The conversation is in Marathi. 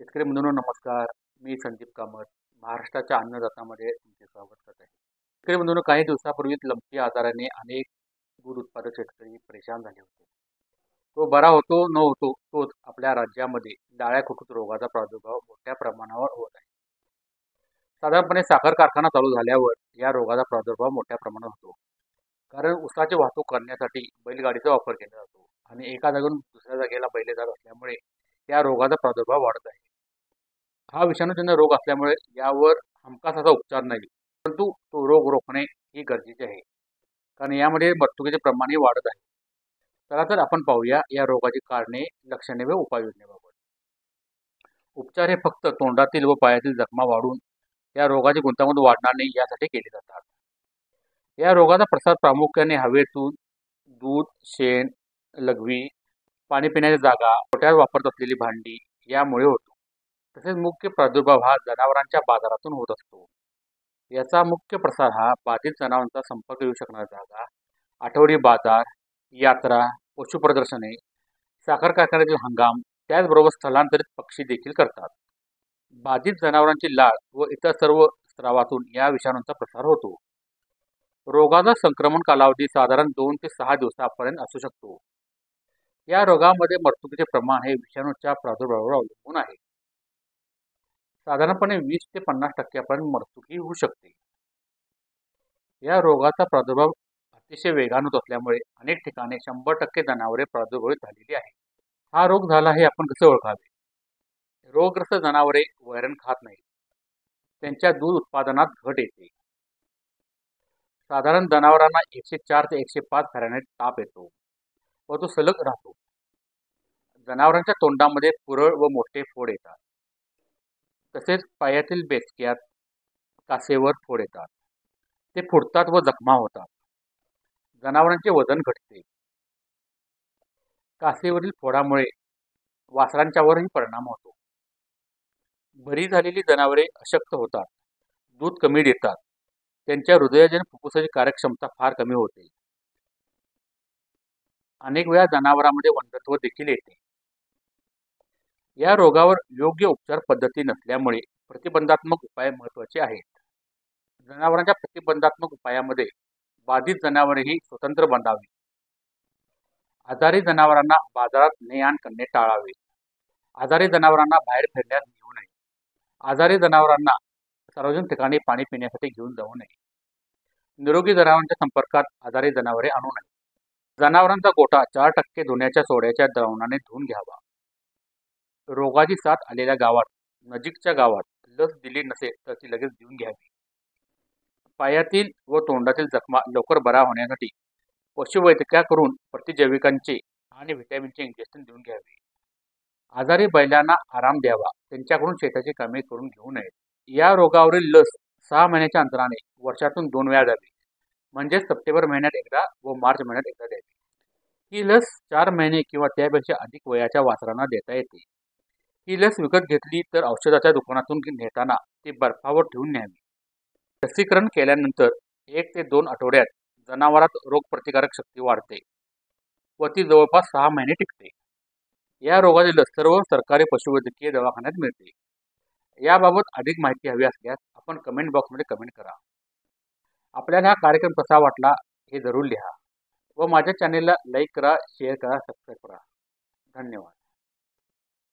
शेतकरी बंधूंनो नमस्कार मी संदीप कामत महाराष्ट्राच्या अन्नदातामध्ये तुमचे स्वागत करत आहे. शेतकरी बंधूंनो काही दिवसापूर्वीच लंपी आजाराने अनेक दूध उत्पादक शेतकरी परेशान झाले होते. तो बरा होतो न होतो तोच आपल्या राज्यामध्ये डाळ्या कुटूत रोगाचा प्रादुर्भाव मोठ्या प्रमाणावर होत आहे. साधारणपणे साखर कारखाना चालू झाल्यावर या रोगाचा प्रादुर्भाव मोठ्या प्रमाणात होतो. कारण उसाची वाहतूक करण्यासाठी बैलगाडीचा वापर केला जातो आणि एका जागून दुसऱ्या जागेला बैले जात असल्यामुळे या रोगाचा प्रादुर्भाव वाढत आहे. हा विषाणूजन्य रोग असल्यामुळे यावर हमखास असा उपचार नाही. परंतु तो रोग रोखणे ही गरजेचे आहे. कारण यामध्ये मृत्युकेचे प्रमाणही वाढत आहे. चला तर आपण पाहूया या रोगाची कारणे लक्षणे व उपाययोजनेबाबत. उपचार हे फक्त तोंडातील व पायातील जखमा वाढून या रोगाची गुंतागुंत वाढणार नाही यासाठी केले जातात. या रोगाचा प्रसार प्रामुख्याने हवेतून दूध शेण लघवी पाणी पिण्याची जागा पोट्यावर वापरत असलेली भांडी यामुळे होतो. तसेच मुख्य प्रादुर्भाव हा जनावरांच्या बाजारातून होत असतो. याचा मुख्य प्रसार हा बाधित जनावरांचा संपर्क येऊ शकणारा जागा आठवडी बाजार यात्रा पशुप्रदर्शने साखर कारखान्यातील हंगाम त्याचबरोबर स्थलांतरित पक्षी देखील करतात. बाधित जनावरांची लाळ व इतर सर्व स्रावातून या विषाणूंचा प्रसार होतो. रोगाचा संक्रमण कालावधी साधारण दोन ते सहा दिवसापर्यंत असू शकतो. या रोगामध्ये मृत्यूचे प्रमाण हे विषाणूच्या प्रादुर्भावावर अवलंबून आहे. साधारणपणे वीस ते पन्नास टक्क्यापर्यंत मृत्यूही होऊ शकते. या रोगाचा प्रादुर्भाव अतिशय वेगान होत असल्यामुळे अनेक ठिकाणी शंभर टक्के जनावरे प्रादुर्भावित झालेली आहे हा रोग झाला हे आपण कसे ओळखावे? रोगग्रस्त जनावरे वैरण खात नाही त्यांच्या दूध उत्पादनात घट येते. साधारण जनावरांना एकशे चार ते एकशे पाच फॅरेनाईट ताप येतो व तो सलग राहतो. जनावरांच्या तोंडामध्ये पुरळ व मोठे फोड येतात. तसेच पायातील बेचक्यात कासेवर फोड येतात. ते फुटतात व जखमा होतात. जनावरांचे वजन घटते. कासेवरील फोडामुळे वासरांच्यावरही परिणाम होतो. बरी झालेली जनावरे अशक्त होतात. दूध कमी देतात. त्यांच्या हृदयाजन फुफ्फुसाची कार्यक्षमता फार कमी होते. अनेक वेळा जनावरांमध्ये वंधत्व देखील येते. या रोगावर योग्य उपचार पद्धती नसल्यामुळे प्रतिबंधात्मक उपाय महत्त्वाचे आहेत. जनावरांच्या प्रतिबंधात्मक उपायामध्ये बाधित जनावरेही स्वतंत्र बांधावी आजारी जनावरांना बाजारात ने आण करणे टाळावे. आजारी जनावरांना बाहेर फिरण्यास नेऊ नये. आजारी जनावरांना सार्वजनिक ठिकाणी पाणी पिण्यासाठी घेऊन जाऊ नये. निरोगी जनावरांच्या संपर्कात आजारी जनावरे आणू नये. जनावरांचा गोठा चार टक्के धुण्याच्या सोड्याच्या द्रावणाने धुवून घ्यावा. रोगाची साथ आलेल्या गावात नजीकच्या गावात लस दिली नसेल तर ती लगेच देऊन घ्यावी. पायातील व तोंडातील जखमा लवकर बरा होण्यासाठी पशुवैद्यकाकडून प्रतिजैविकांचे आणि व्हिटॅमिनचे इंजेक्शन देऊन घ्यावे. आजारी बैलांना आराम द्यावा. त्यांच्याकडून शेताची कामे करून घेऊ नयेत. या रोगावरील लस सहा महिन्याच्या अंतराने वर्षातून दोन वेळा द्यावी. म्हणजेच सप्टेंबर महिन्यात एकदा व मार्च महिन्यात एकदा द्यावी. ही लस चार महिने किंवा त्यापेक्षा अधिक वयाच्या वासरांना देता येते. ही लस विकत घेतली तर औषधाच्या दुकानातून नेताना ती बर्फावर ठेवून न्यावी. लसीकरण केल्यानंतर एक ते दोन आठवड्यात जनावरात रोगप्रतिकारक शक्ती वाढते व ती जवळपास सहा महिने टिकते. या रोगाची लस सर्व सरकारी पशुवैद्यकीय दवाखान्यात मिळते. याबाबत अधिक माहिती हवी असल्यास आपण कमेंट बॉक्समध्ये कमेंट करा. आपल्याला हा कार्यक्रम कसा वाटला हे जरूर लिहा व माझ्या चॅनेलला लाईक करा शेअर करा सबस्क्राईब करा. धन्यवाद.